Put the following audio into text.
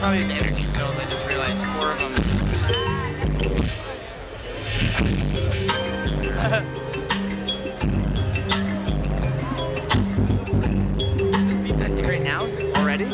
Probably the energy pills. I just realized four of them. Is this empty right now already.